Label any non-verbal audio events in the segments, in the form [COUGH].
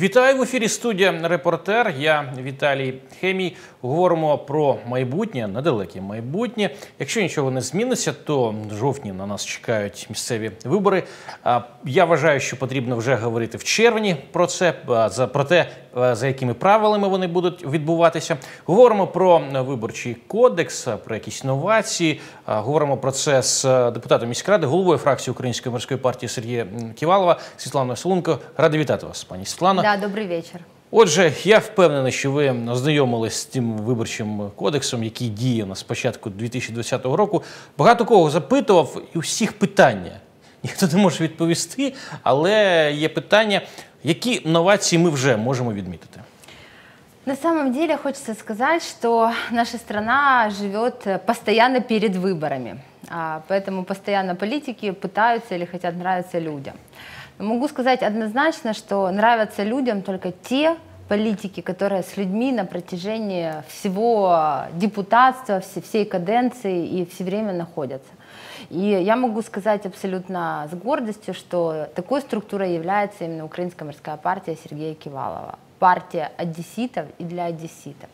Вітаю в ефірі студія Репортер. Я Віталій Хемій. Говоримо про майбутнє, недалеке майбутнє. Якщо нічого не зміниться, то жовтні на нас чекають місцеві вибори. Я вважаю, що потрібно вже говорити в червні про це, про те, за якими правилами вони будуть відбуватися. Говоримо про виборчий кодекс, про якісь новації. Говоримо про це з депутатом міськради, головою фракції Української морської партії Сергія Ківалова, Світланою Солунко. Радий вітати вас, пані Світлано. Да, добрий вечір. Отже, я впевнений, що ви ознайомились з тим виборчим кодексом, який діє на спочатку 2020 року. Багато кого запитував, і усіх питання. Ніхто не може відповісти, але є питання, які новації ми вже можемо відмітити. На самом деле хочется сказать, что наша страна живет постоянно перед выборами. Поэтому постоянно политики пытаются или хотят нравиться людям. Могу сказать однозначно, что нравятся людям только те политики, которые с людьми на протяжении всего депутатства, всей каденции и все время находятся. И я могу сказать абсолютно с гордостью, что такой структурой является именно Украинская морская партия Сергея Кивалова. Партия одесситов и для одесситов.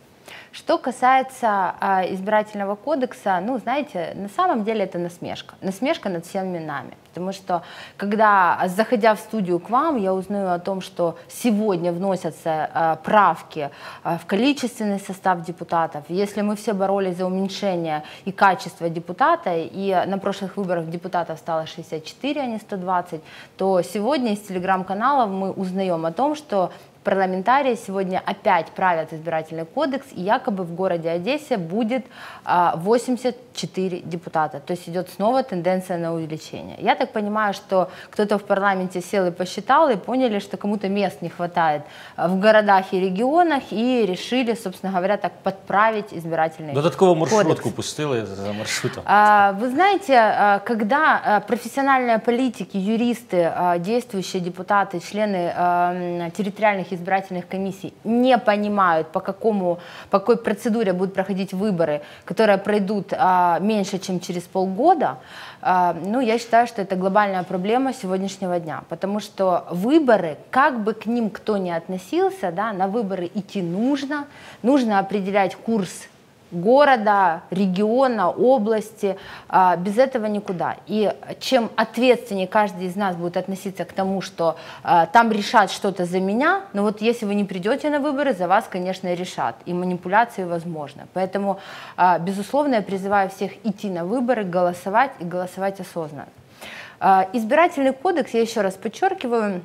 Что касается э, избирательного кодекса, ну, знаете, на самом деле это насмешка. Насмешка над всеми нами. Потому что, когда, заходя в студию к вам, я узнаю о том, что сегодня вносятся э, правки э, в количественный состав депутатов. Если мы все боролись за уменьшение и качество депутата, и на прошлых выборах депутатов стало 64, а не 120, то сегодня из телеграм-каналов мы узнаем о том, что парламентарии сегодня опять правят избирательный кодекс, и якобы в городе Одессе будет 84 а, депутата. То есть идет снова тенденция на увеличение. Я так понимаю, что кто-то в парламенте сел и посчитал, и поняли, что кому-то мест не хватает а, в городах и регионах, и решили, собственно говоря, так подправить избирательный Додатково маршрутку кодекс. пустили за маршрутом. А, вы знаете, когда профессиональные политики, юристы, действующие депутаты, члены территориальных избирательных комиссий не понимают, по, какому, по какой процедуре будут проходить выборы, которые пройдут а, меньше, чем через полгода, а, ну, я считаю, что это глобальная проблема сегодняшнего дня, потому что выборы, как бы к ним кто ни относился, да, на выборы идти нужно, нужно определять курс города, региона, области. А, без этого никуда. И чем ответственнее каждый из нас будет относиться к тому, что а, там решат что-то за меня, но вот если вы не придете на выборы, за вас, конечно, решат. И манипуляции возможны. Поэтому, а, безусловно, я призываю всех идти на выборы, голосовать и голосовать осознанно. Избирательный кодекс, я еще раз подчеркиваю,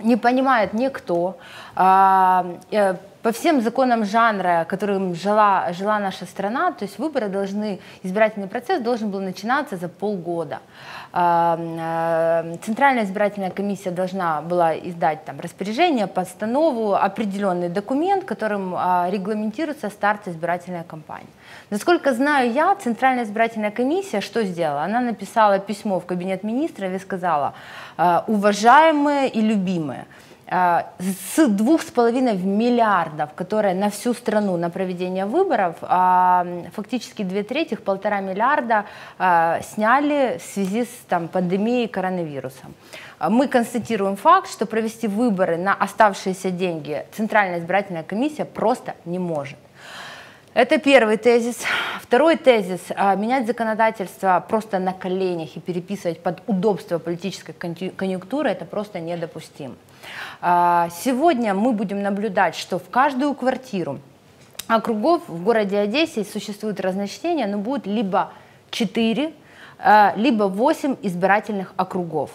не понимает никто. Э, по всем законам жанра, которым жила, жила наша страна, то есть выборы должны, избирательный процесс должен был начинаться за полгода. Э, Центральная избирательная комиссия должна была издать там, распоряжение, постанову, определенный документ, которым а, регламентируется старт избирательной кампании. Насколько знаю я, Центральная избирательная комиссия что сделала? Она написала письмо в кабинет министров и сказала, «Э, уважаемые и любимые, Э, с двух с половиной миллиардов, которые на всю страну на проведение выборов, а, фактически две трети, полтора миллиарда э, сняли в связи с там, пандемией коронавируса. Мы констатируем факт, что провести выборы на оставшиеся деньги Центральная избирательная комиссия просто не может. Это первый тезис. Второй тезис. А, менять законодательство просто на коленях и переписывать под удобство политической конъюнктуры – это просто недопустимо. А, сегодня мы будем наблюдать, что в каждую квартиру округов в городе Одессе существует разночтение, но будет либо 4, а, либо 8 избирательных округов.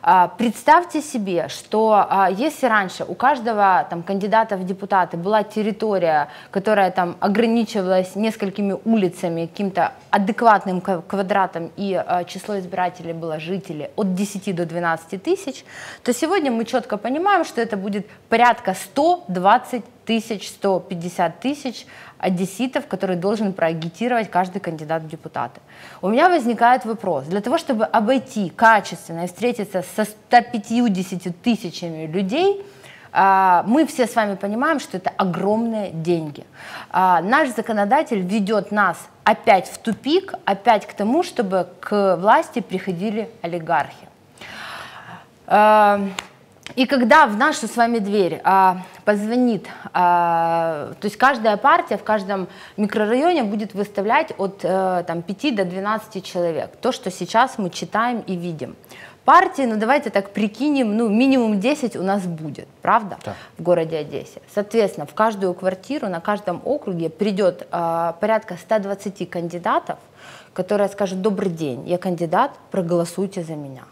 А, представьте себе, что если раньше у каждого там, кандидата в депутаты была территория, которая там, ограничивалась несколькими улицами, каким-то адекватным квадратом, и число избирателей было жителей от 10 до 12 тысяч, то сегодня мы четко понимаем, что это будет порядка 120 тысяч, 150 тысяч одесситов, которые должен проагитировать каждый кандидат в депутаты. У меня возникает вопрос. Для того, чтобы обойти качественно и встретиться со 150 тысячами людей, а, мы все с вами понимаем, что это огромные деньги. А, наш законодатель ведет нас опять в тупик, опять к тому, чтобы к власти приходили олигархи. А, и когда в нашу с вами дверь позвонит, а, то есть каждая партия в каждом микрорайоне будет выставлять от а, там, 5 до 12 человек. То, что сейчас мы читаем и видим. Партии, ну давайте так прикинем, ну минимум 10 у нас будет, правда, да. в городе Одессе. Соответственно, в каждую квартиру на каждом округе придет а, порядка 120 кандидатов, которые скажут, добрый день, я кандидат, проголосуйте за меня.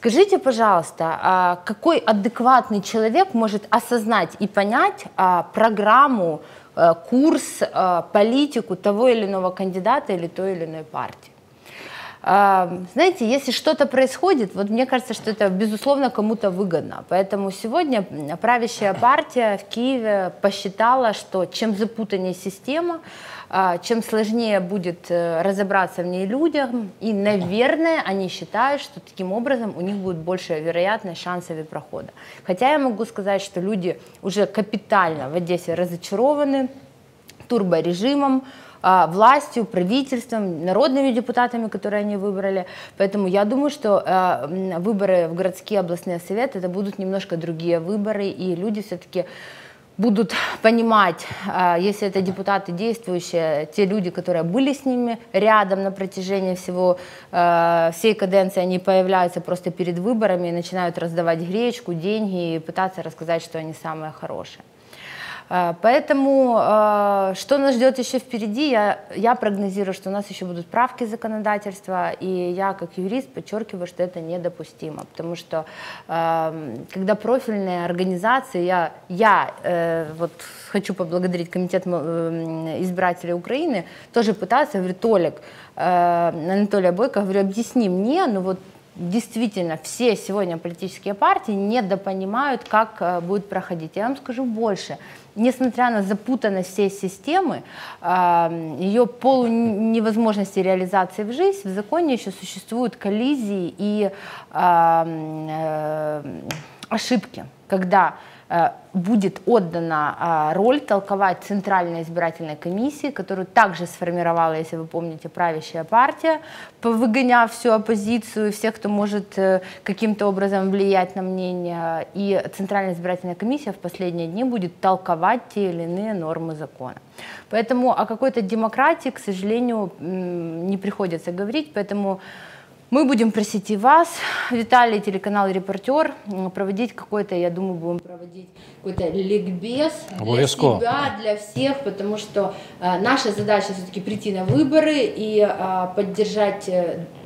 Скажите, пожалуйста, а какой адекватный человек может осознать и понять а, программу, а, курс, политику того или иного кандидата или той или иной партии? Знаете, если что-то происходит, вот мне кажется, что это, безусловно, кому-то выгодно. Поэтому сегодня правящая партия в Киеве посчитала, что чем запутаннее система, а, чем сложнее будет э, разобраться в ней людям, и, наверное, они считают, что таким образом у них будет большая вероятность шансов и прохода. Хотя я могу сказать, что люди уже капитально в Одессе разочарованы турборежимом, а, властью, правительством, народными депутатами, которые они выбрали. Поэтому я думаю, что а, выборы в городские областные советы это будут немножко другие выборы, и люди все-таки будут понимать, а, если это депутаты действующие, те люди, которые были с ними рядом на протяжении всего, а, всей каденции, они появляются просто перед выборами и начинают раздавать гречку, деньги и пытаться рассказать, что они самые хорошие. А, поэтому а, что нас ждет еще впереди, я, я прогнозирую, что у нас еще будут правки законодательства, и я как юрист подчеркиваю, что это недопустимо, потому что а, когда профильные организации, я, я э, вот хочу поблагодарить Комитет избирателей Украины, тоже пытался, говорю, Толик, э, Анатолий Бойко, говорю, объясни мне, ну вот действительно все сегодня политические партии недопонимают, как э, будет проходить. Я вам скажу больше – несмотря на запутанность всей системы, ее полуневозможности реализации в жизнь, в законе еще существуют коллизии и э, ошибки, когда будет отдана а, роль толковать Центральной избирательной комиссии, которую также сформировала, если вы помните, правящая партия, выгоняв всю оппозицию, всех, кто может э, каким-то образом влиять на мнение. И Центральная избирательная комиссия в последние дни будет толковать те или иные нормы закона. Поэтому о какой-то демократии, к сожалению, не приходится говорить, поэтому мы будем просить и вас, Виталий, телеканал «Репортер», проводить какой-то, я думаю, будем проводить какой-то ликбез для себя, для всех, потому что э, наша задача все-таки прийти на выборы и э, поддержать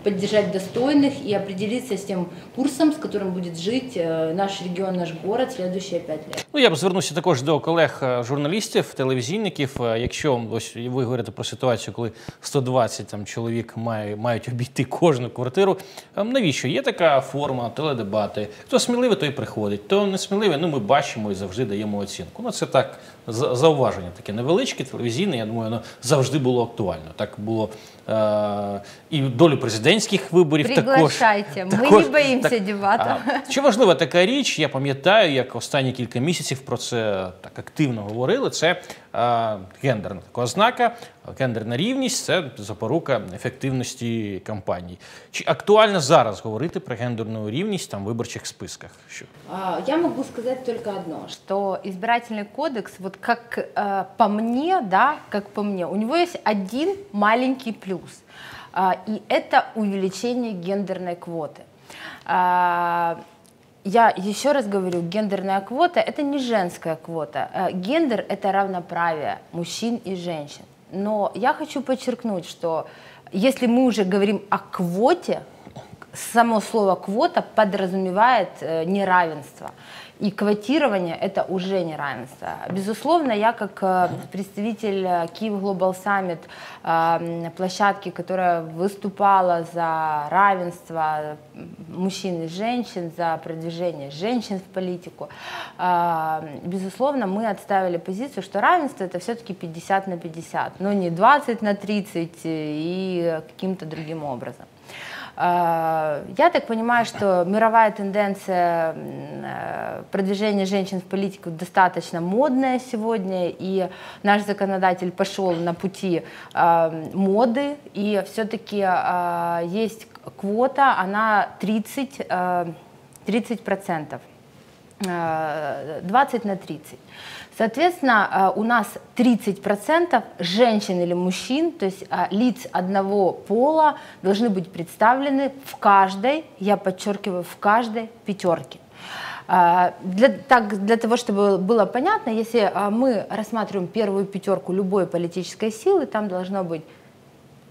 поддержать достойных и определиться с тем курсом, с которым будет жить э, наш регіон, наш город следующие п'ять лет. Ну я б звернувся також до колег е, журналістів, телевізійників. Е, якщо ось ви говорите про ситуацію, коли 120 там чоловік має, мають обійти кожну квартиру, ем, навіщо є така форма теледебати? Хто сміливий, той приходить, то не сміливий, ну ми бачимо і завжди даємо оцінку. Ну це так зауваження таке невеличке, телевізійне. Я думаю, воно завжди було актуально. Так було е- і долю президентських виборів. Приглашайте, також, ми не боїмося так, дебатів. Чи важлива така річ? Я пам'ятаю, як останні кілька місяців про це так активно говорили. Це гендерна така ознака, гендерна рівність це запорука ефективності кампанії. Чи актуально зараз говорити про гендерну рівність там в виборчих списках? Що? Я можу сказати тільки одно, що избирательный кодекс, вот вот как э, по мне, да, как по мне, у него есть один маленький плюс, э, и это увеличение гендерной квоты. Э, я еще раз говорю, гендерная квота это не женская квота. Э, гендер это равноправие мужчин и женщин. Но я хочу подчеркнуть, что если мы уже говорим о квоте, само слово квота подразумевает э, неравенство. И квотирование – это уже неравенство. Безусловно, я как э, представитель э, Киев Global Summit, э, площадки, которая выступала за равенство мужчин и женщин, за продвижение женщин в политику, безусловно, мы отставили позицию, что равенство – это все-таки 50 на 50, но не 20 на 30 и каким-то другим образом. Э, я так понимаю, что мировая тенденция э, продвижения женщин в политику достаточно модная сегодня, и наш законодатель пошел на пути э, моды, и все-таки есть квота, она 30, 30%. 20 на 30. Соответственно, у нас 30% женщин или мужчин, то есть лиц одного пола должны быть представлены в каждой, я подчеркиваю, в каждой пятерке. Для, так, для того, чтобы было понятно, если мы рассматриваем первую пятерку любой политической силы, там должно быть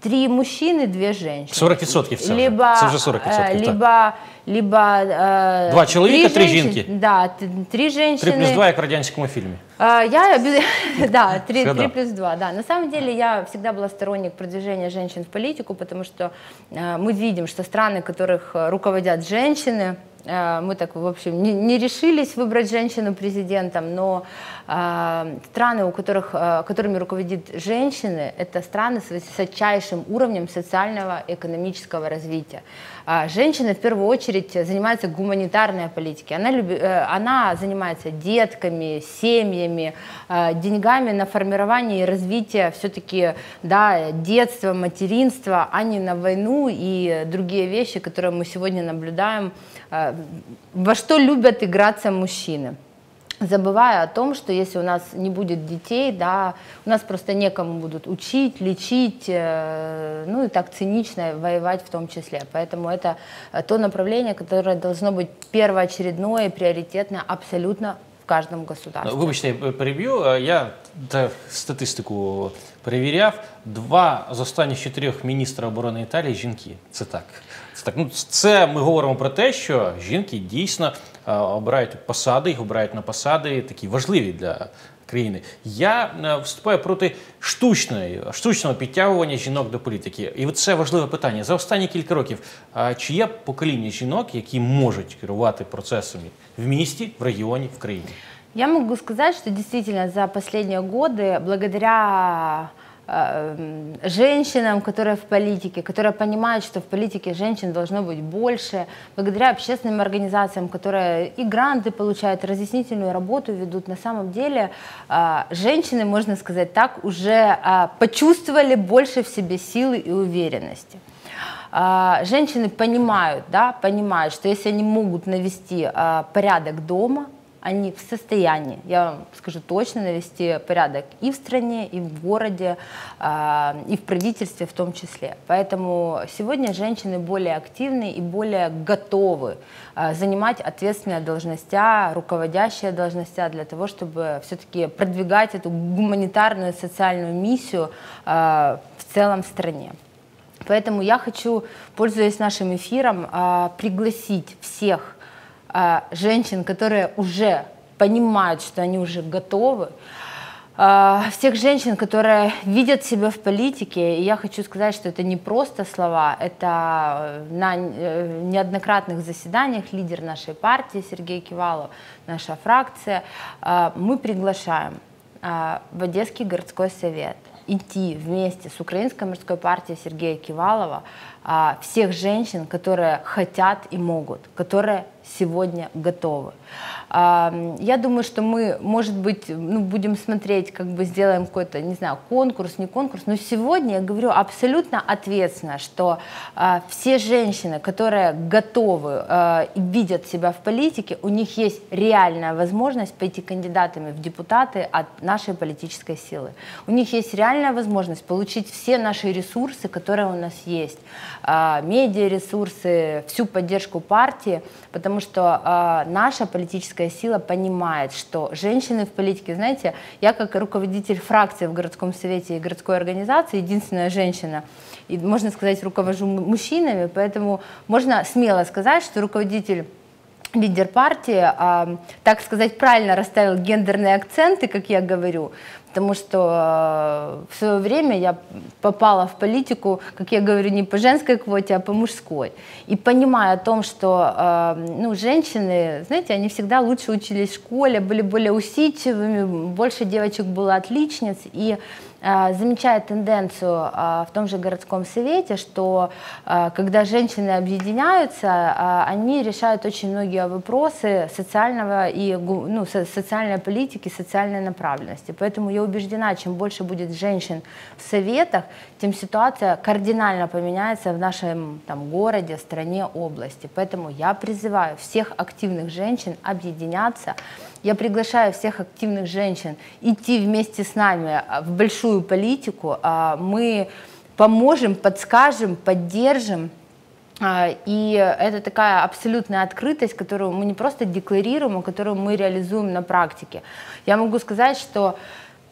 три мужчины, две женщины. 40% це вже. Либо, Це вже 40%. э, так. либо, либо э, Два человека, три женщин- жінки. Да, [LAUGHS] т- три женщины. 3 плюс 2, як в радянському фільмі. А, Я обяз- да, 3, Всегда. плюс 2, да. На самом деле я всегда была сторонник продвижения женщин в политику, потому что э, мы видим, что страны, которых э, руководят женщины, э, мы так, в общем, не, не решились выбрать женщину президентом, но э, страны, у которых, э, которыми руководит женщины, это страны с высочайшим уровнем социального и экономического развития. А Женщина в первую очередь занимается гуманитарной политикой. Она, люби- э, она занимается детками, семьями, э, деньгами на формирование и развитие все-таки да, детства, материнства, а не на войну и другие вещи, которые мы сегодня наблюдаем, э, во что любят играться мужчины забывая о том, что если у нас не будет детей, да, у нас просто некому будут учить, лечить, э, ну и так цинично воевать в том числе. Поэтому это э, то направление, которое должно быть первоочередное и приоритетное абсолютно в каждом государстве. Вибачте, я переб'ю. Е, Я та, статистику перевіряв. Два з останніх чотирьох міністра оборони Італії жінки. Це так. Так. Ну, це ми говоримо про те, що жінки дійсно е, обирають посади, їх обирають на посади такі важливі для країни. Я е, виступаю проти штучної, штучного підтягування жінок до політики. І це важливе питання. За останні кілька років, чи є покоління жінок, які можуть керувати процесами в місті, в регіоні, в країні? Я могу сказать, что действительно за последние годы, благодаря женщинам, которые в политике, которые понимают, что в политике женщин должно быть больше, благодаря общественным организациям, которые и гранты получают, разъяснительную работу ведут, на самом деле э, женщины, можно сказать так, уже э, почувствовали больше в себе силы и уверенности. Женщины понимают, да, понимают, что если они могут навести порядок дома, они в состоянии, я вам скажу точно, навести порядок и в стране, и в городе, а, и в правительстве в том числе. Поэтому сегодня женщины более активны и более готовы а, занимать ответственные должности, руководящие должности для того, чтобы все-таки продвигать эту гуманитарную социальную миссию а, в целом стране. Поэтому я хочу, пользуясь нашим эфиром, пригласить всех женщин, которые уже понимают, что они уже готовы, а, всех женщин, которые видят себя в политике, и я хочу сказать, что это не просто слова, это на э, неоднократных заседаниях лидер нашей партии Сергей Кивалов, наша фракция, а, мы приглашаем а, в Одесский городской совет идти вместе с Украинской морской партией Сергея Кивалова а, всех женщин, которые хотят и могут, которые сегодня готовы. А, Я думаю, что мы, может быть, ну, будем смотреть, как бы сделаем какой-то, не знаю, конкурс, не конкурс, но сегодня я говорю абсолютно ответственно, что а, все женщины, которые готовы а, и видят себя в политике, у них есть реальная возможность пойти кандидатами в депутаты от нашей политической силы. У них есть реальная возможность получить все наши ресурсы, которые у нас есть, медиаресурсы, всю поддержку партии, потому что а, наша политическая сила понимает, что женщины в политике, знаете, я как руководитель фракции в городском совете и городской организации, единственная женщина, и, можно сказать, руковожу мужчинами, поэтому можно смело сказать, что руководитель лидер партии, а, так сказать, правильно расставил гендерные акценты, как я говорю, потому что э, в свое время я попала в политику, как я говорю, не по женской квоте, а по мужской. И понимая о том, что э, ну, женщины, знаете, они всегда лучше учились в школе, были более усидчивыми, больше девочек было отличниц, и э, замечает тенденцию э, в том же городском совете, что э, когда женщины объединяются, они решают очень многие вопросы социального и ну, со- социальной политики, социальной направленности. Поэтому я убеждена, чем больше будет женщин в советах, тем ситуация кардинально поменяется в нашем там, городе, стране, области. Поэтому я призываю всех активных женщин объединяться. Я приглашаю всех активных женщин идти вместе с нами а, в большую политику. А, Мы поможем, подскажем, поддержим. А, И это такая абсолютная открытость, которую мы не просто декларируем, а которую мы реализуем на практике. Я могу сказать, что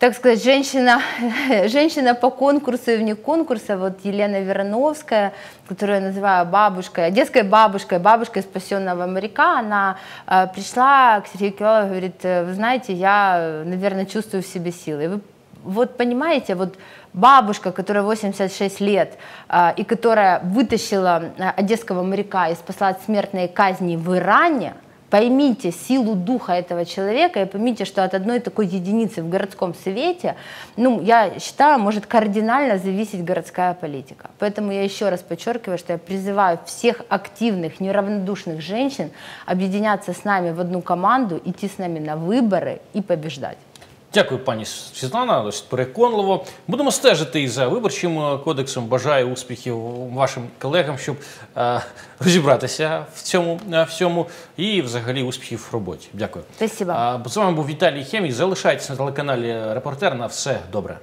так сказать, женщина, [LAUGHS] женщина по конкурсу и вне конкурса, вот Елена Верановская, которую я называю бабушкой, одесской бабушкой, бабушкой спасенного моряка, она э, пришла к Сергею Кириллову и говорит, «Э, вы знаете, я, наверное, чувствую в себе силы. Вы вот понимаете, вот бабушка, которая 86 лет а, и которая вытащила а, одесского моряка и спасла от смертной казни в Иране, поймите силу духа этого человека и поймите, что от одной такой единицы в городском совете, ну, я считаю, может кардинально зависеть городская политика. Поэтому я еще раз подчеркиваю, что я призываю всех активных, неравнодушных женщин объединяться с нами в одну команду, идти с нами на выборы и побеждать. Дякую, пані Світлана. Досить переконливо. Будемо стежити і за виборчим е, кодексом. Бажаю успіхів вашим колегам, щоб е, розібратися в цьому всьому і взагалі успіхів в роботі. Дякую. Спасибо. А, з вами був Віталій Хемій. Залишайтесь на телеканалі Репортер. На все добре.